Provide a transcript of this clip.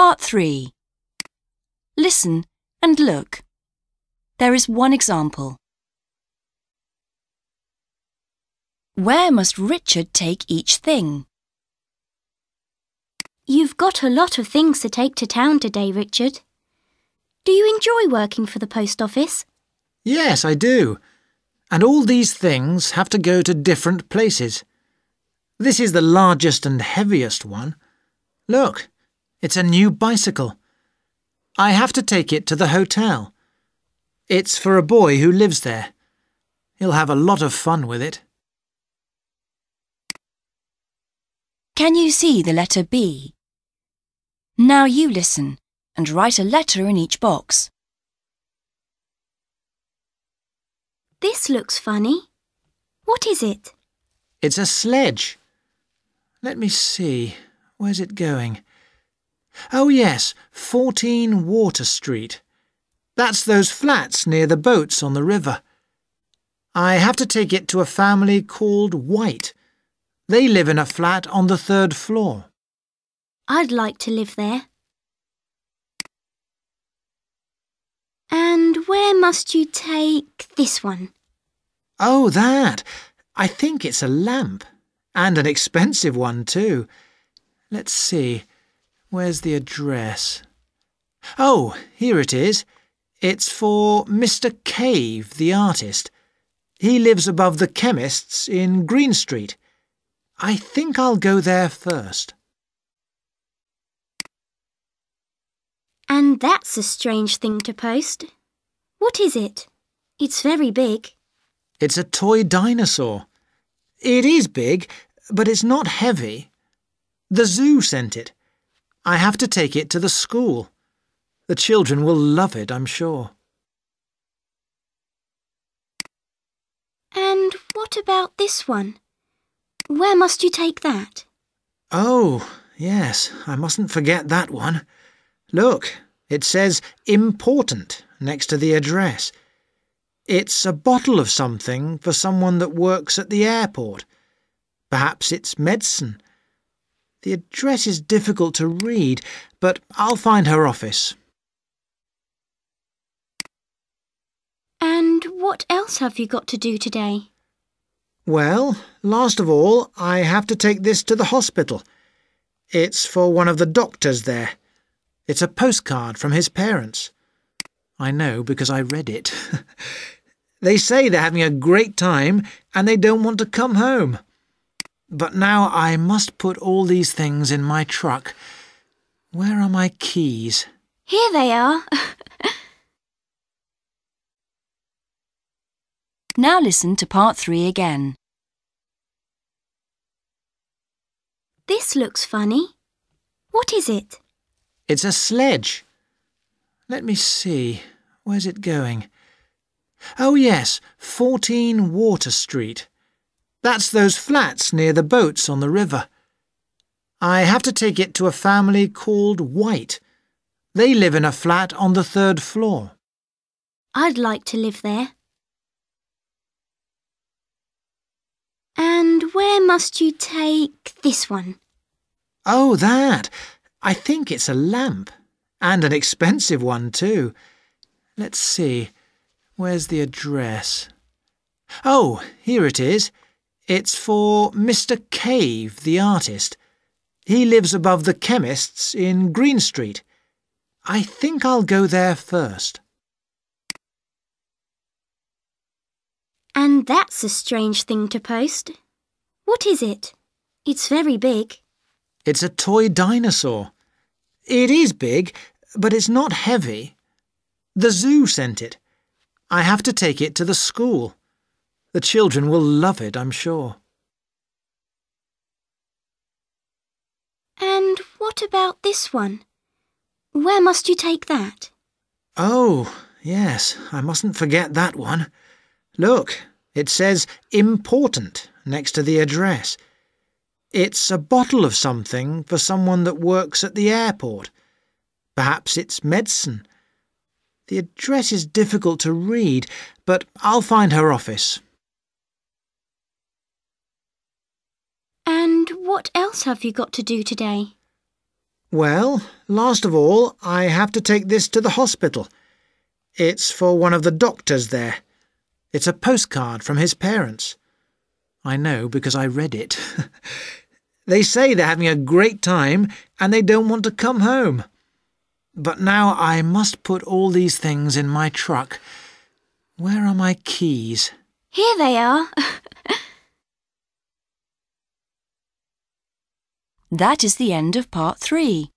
Part 3 Listen and look. There is one example. Where must Richard take each thing? You've got a lot of things to take to town today, Richard. Do you enjoy working for the post office? Yes, I do. And all these things have to go to different places. This is the largest and heaviest one. Look, it's a new bicycle. I have to take it to the hotel. It's for a boy who lives there. He'll have a lot of fun with it. Can you see the letter B? Now you listen and write a letter in each box. This looks funny. What is it? It's a sledge. Let me see. Where's it going? Oh, yes, 14 Water Street. That's those flats near the boats on the river. I have to take it to a family called White. They live in a flat on the third floor. I'd like to live there. And where must you take this one? Oh, that. I think it's a lamp. And an expensive one, too. Let's see. Where's the address? Oh, here it is. It's for Mr. Cave, the artist. He lives above the chemist's in Green Street. I think I'll go there first. And that's a strange thing to post. What is it? It's very big. It's a toy dinosaur. It is big, but it's not heavy. The zoo sent it. I have to take it to the school. The children will love it, I'm sure. And what about this one? Where must you take that? Oh, yes, I mustn't forget that one. Look, it says important next to the address. It's a bottle of something for someone that works at the airport. Perhaps it's medicine. The address is difficult to read, but I'll find her office. And what else have you got to do today? Well, last of all, I have to take this to the hospital. It's for one of the doctors there. It's a postcard from his parents. I know because I read it. they say they're having a great time and they don't want to come home. But now I must put all these things in my truck. Where are my keys? Here they are. Now listen to part 3 again. this looks funny. What is it? It's a sledge. Let me see. Where's it going? Oh, yes, 14 Water Street. That's those flats near the boats on the river. I have to take it to a family called White. They live in a flat on the third floor. I'd like to live there. And where must you take this one? Oh, that. I think it's a lamp. And an expensive one, too. Let's see. Where's the address? Oh, here it is. It's for Mr. Cave, the artist. He lives above the chemist's in Green Street. I think I'll go there first. And that's a strange thing to post. What is it? It's very big. It's a toy dinosaur. It is big, but it's not heavy. The zoo sent it. I have to take it to the school. The children will love it, I'm sure. And what about this one? Where must you take that? Oh, yes, I mustn't forget that one. Look, it says important next to the address. It's a bottle of something for someone that works at the airport. Perhaps it's medicine. The address is difficult to read, but I'll find her office. And what else have you got to do today? Well, last of all, I have to take this to the hospital. It's for one of the doctors there. It's a postcard from his parents. I know because I read it. they say they're having a great time and they don't want to come home. But now I must put all these things in my truck. Where are my keys? Here they are. That is the end of part three.